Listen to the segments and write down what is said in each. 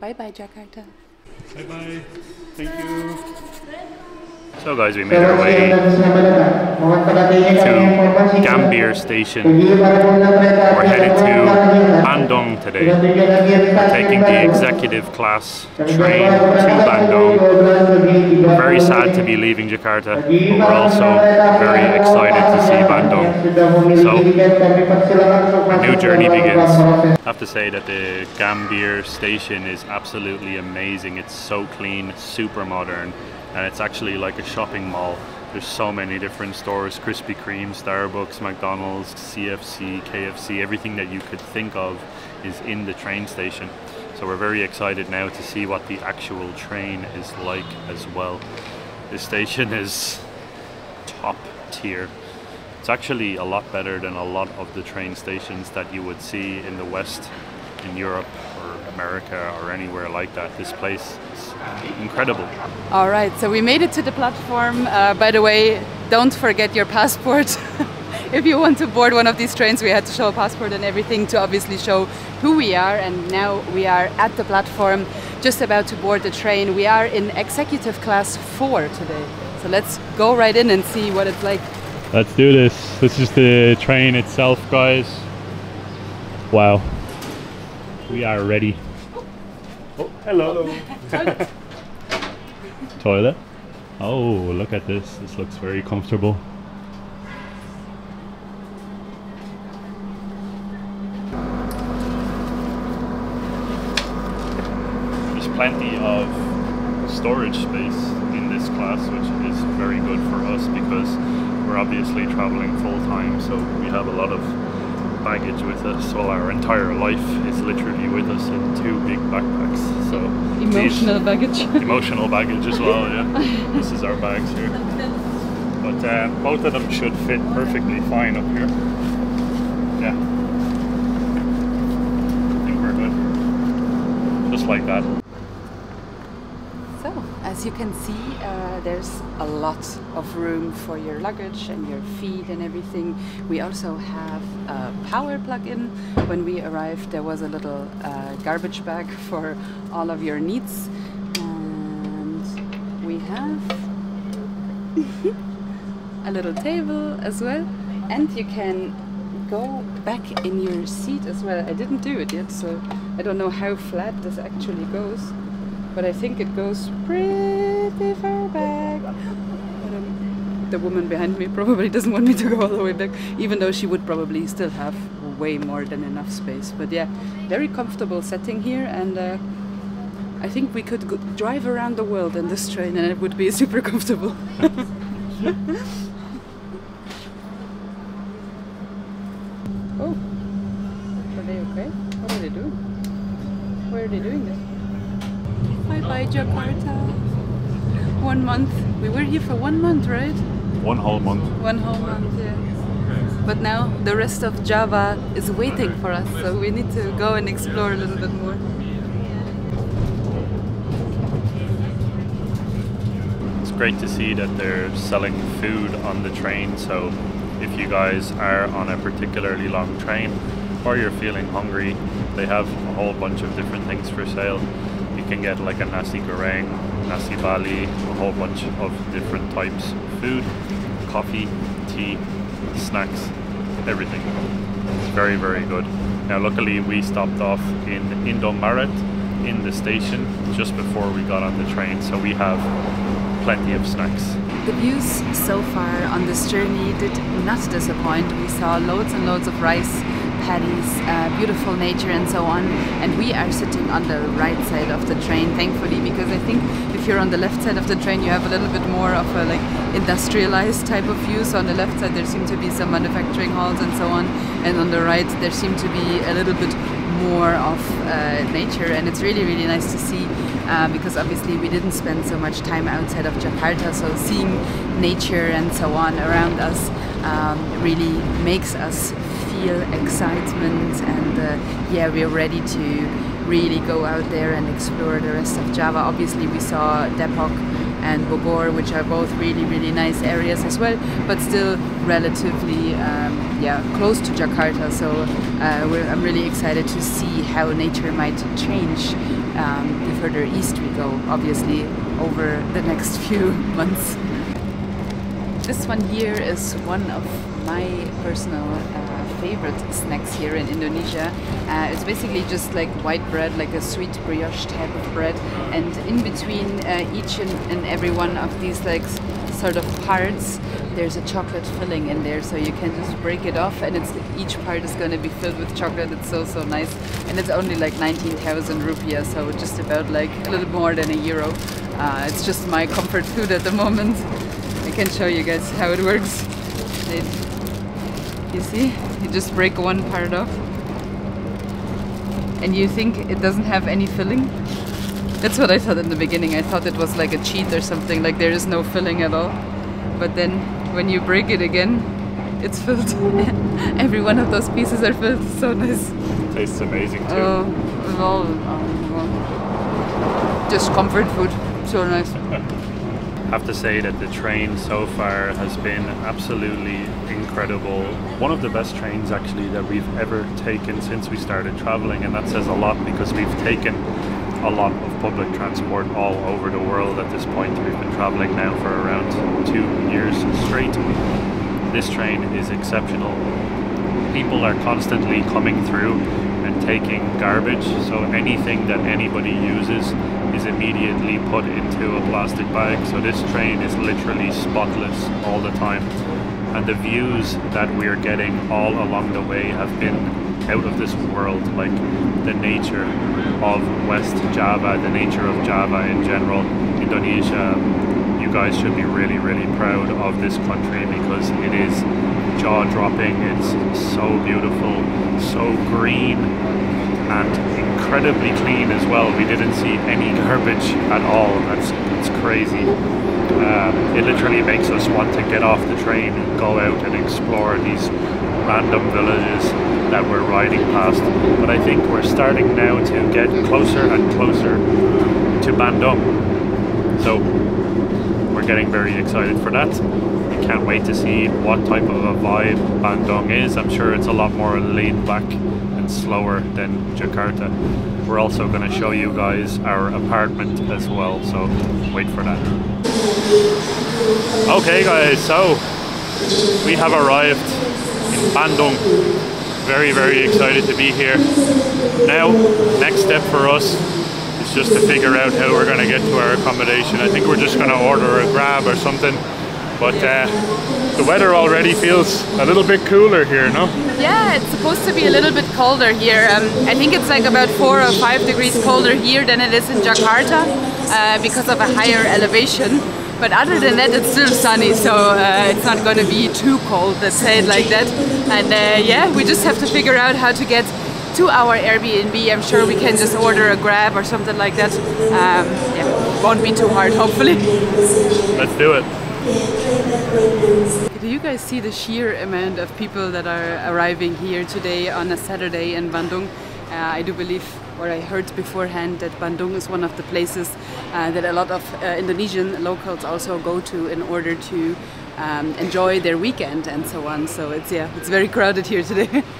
Bye bye, Jakarta. Bye bye. Thank you. So guys, we made our way to Gambir Station. We're headed to Bandung today. We're taking the executive class train to Bandung. We're very sad to be leaving Jakarta, but we're also very excited to see Bandung. So, new journey begins. I have to say that the Gambir station is absolutely amazing. It's so clean, super modern, and it's actually like a shopping mall. There's so many different stores Krispy Kreme, Starbucks, McDonald's, CFC, KFC, everything that you could think of is in the train station. So we're very excited now to see what the actual train is like as well. This station is top tier. It's actually a lot better than a lot of the train stations that you would see in the West, in Europe America or anywhere like that. This place is incredible. All right, so we made it to the platform. Uh, by the way, don't forget your passport. if you want to board one of these trains, we had to show a passport and everything to obviously show who we are. And now we are at the platform, just about to board the train. We are in executive class four today. So let's go right in and see what it's like. Let's do this. This is the train itself, guys. Wow. We are ready. Oh, hello. Toilet. Oh, look at this. This looks very comfortable. There's plenty of storage space in this class, which is very good for us because we're obviously traveling full time, so we have a lot of baggage with us. Well, our entire life is literally with us in two big backpacks. So Emotional these- baggage. emotional baggage as well. Yeah, this is our bags here. But uh, both of them should fit perfectly fine up here. Yeah, I think we're good. Just like that. As you can see, uh, there's a lot of room for your luggage and your feet and everything. We also have a power plug-in. When we arrived, there was a little uh, garbage bag for all of your needs. And we have a little table as well. And you can go back in your seat as well. I didn't do it yet, so I don't know how flat this actually goes but I think it goes pretty far back. But, um, the woman behind me probably doesn't want me to go all the way back, even though she would probably still have way more than enough space. But yeah, very comfortable setting here, and uh, I think we could drive around the world in this train, and it would be super comfortable. oh, are they okay? What are they doing? Why are they doing Jakarta. One month. We were here for one month, right? One whole month. One whole month, yeah. But now the rest of Java is waiting for us, so we need to go and explore a little bit more. It's great to see that they're selling food on the train. So, if you guys are on a particularly long train or you're feeling hungry, they have a whole bunch of different things for sale. Can get like a nasi goreng, nasi bali, a whole bunch of different types of food, coffee, tea, snacks, everything. It's very, very good. Now, luckily, we stopped off in Indomaret in the station just before we got on the train, so we have plenty of snacks. The views so far on this journey did not disappoint. We saw loads and loads of rice paddies, uh, beautiful nature, and so on. And we are sitting on the right side of the train, thankfully, because I think if you're on the left side of the train, you have a little bit more of a like industrialized type of view. So on the left side, there seem to be some manufacturing halls and so on, and on the right, there seem to be a little bit more of uh, nature, and it's really, really nice to see. Uh, because obviously we didn't spend so much time outside of Jakarta, so seeing nature and so on around us um, really makes us feel excitement and uh, yeah we're ready to really go out there and explore the rest of Java obviously we saw Depok and Bogor, which are both really, really nice areas as well, but still relatively, um, yeah, close to Jakarta. So uh, I'm really excited to see how nature might change um, the further east we go, obviously, over the next few months. This one here is one of my personal uh, favorite snacks here in Indonesia. Uh, it's basically just like white bread, like a sweet brioche type of bread, and in between uh, each and, and, every one of these like sort of parts, there's a chocolate filling in there, so you can just break it off, and it's each part is going to be filled with chocolate. It's so so nice, and it's only like 19,000 rupiah, so just about like a little more than a euro. Uh, it's just my comfort food at the moment. I can show you guys how it works. It, you see, you just break one part off and you think it doesn't have any filling. That's what I thought in the beginning. I thought it was like a cheat or something, like there is no filling at all. But then when you break it again, it's filled. Every one of those pieces are filled. So nice. Tastes amazing too. Oh, all, oh, just comfort food. So nice. have to say that the train so far has been absolutely incredible. One of the best trains actually that we've ever taken since we started traveling and that says a lot because we've taken a lot of public transport all over the world at this point. We've been traveling now for around two years straight. This train is exceptional. People are constantly coming through and taking garbage, so anything that anybody uses is immediately put into a plastic bag. So this train is literally spotless all the time. And the views that we're getting all along the way have been out of this world. Like the nature of West Java, the nature of Java in general, Indonesia. Guys should be really, really proud of this country because it is jaw dropping. It's so beautiful, so green, and incredibly clean as well. We didn't see any garbage at all. That's, that's crazy. Uh, it literally makes us want to get off the train and go out and explore these random villages that we're riding past. But I think we're starting now to get closer and closer to Bandung. So getting very excited for that. I can't wait to see what type of a vibe Bandung is. I'm sure it's a lot more laid back and slower than Jakarta. We're also going to show you guys our apartment as well, so wait for that. Okay guys, so we have arrived in Bandung. Very, very excited to be here. Now, next step for us is just to figure out how we're going to get to our accommodation. I think we're just going to order a grab or something but uh, the weather already feels a little bit cooler here, no? Yeah, it's supposed to be a little bit colder here. Um, I think it's like about four or five degrees colder here than it is in Jakarta uh, because of a higher elevation. But other than that, it's still sunny, so uh, it's not going to be too cold, let's say it like that. And uh, yeah, we just have to figure out how to get to our Airbnb. I'm sure we can just order a Grab or something like that. Um, yeah, won't be too hard, hopefully. Let's do it. Do you guys see the sheer amount of people that are arriving here today on a Saturday in Bandung? Uh, I do believe, or I heard beforehand, that Bandung is one of the places uh, that a lot of uh, Indonesian locals also go to in order to um, enjoy their weekend and so on. So it's yeah, it's very crowded here today.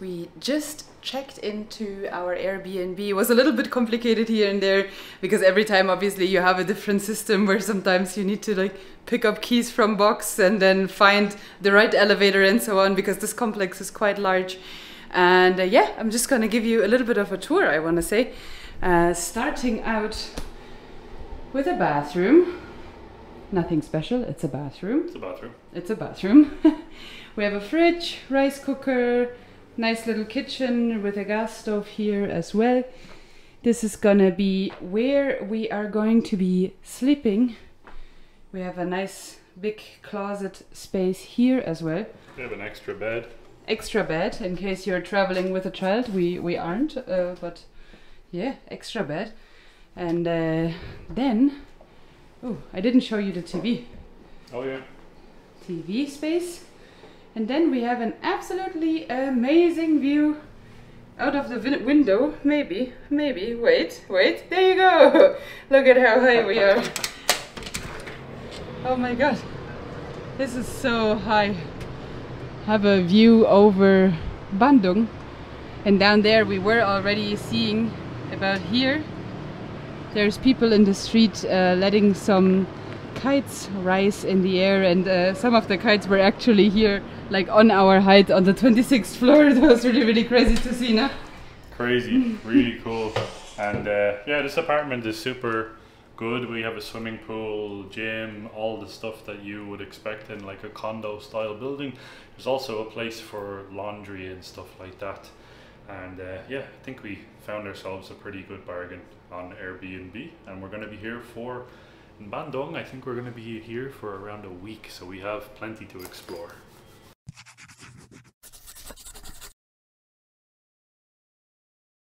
we just checked into our Airbnb. It was a little bit complicated here and there because every time obviously you have a different system where sometimes you need to like pick up keys from box and then find the right elevator and so on because this complex is quite large. And uh, yeah, I'm just gonna give you a little bit of a tour, I wanna say. Uh, starting out with a bathroom. Nothing special, it's a bathroom. It's a bathroom. It's a bathroom. we have a fridge, rice cooker, Nice little kitchen with a gas stove here as well. This is gonna be where we are going to be sleeping. We have a nice big closet space here as well. We have an extra bed. Extra bed in case you're traveling with a child. We we aren't, uh, but yeah, extra bed. And uh, then, oh, I didn't show you the TV. Oh yeah. TV space. And then we have an absolutely amazing view out of the win- window. Maybe, maybe. Wait, wait. There you go. Look at how high we are. Oh my god. This is so high. Have a view over Bandung. And down there we were already seeing about here. There's people in the street uh, letting some kites rise in the air and uh, some of the kites were actually here like on our height on the 26th floor. It was really really crazy to see, no? Crazy, really cool. And uh, yeah, this apartment is super good. We have a swimming pool, gym, all the stuff that you would expect in like a condo style building. There's also a place for laundry and stuff like that. And uh, yeah, I think we found ourselves a pretty good bargain on Airbnb, and we're going to be here for in Bandung. I think we're going to be here for around a week, so we have plenty to explore.